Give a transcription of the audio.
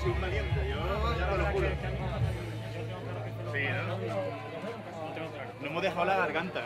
soy un valiente, yo lo juro. Sí, ¿no? No hemos dejado la garganta,